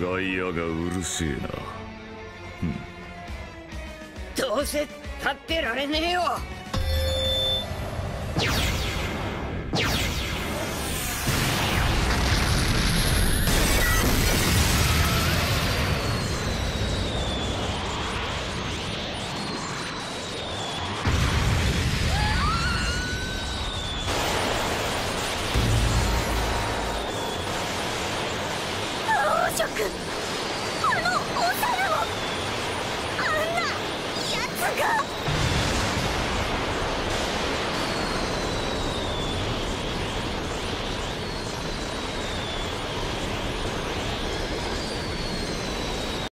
外野がうるせえな、どうせ立ってられねえよ。食あのお猿を。あんなやつが。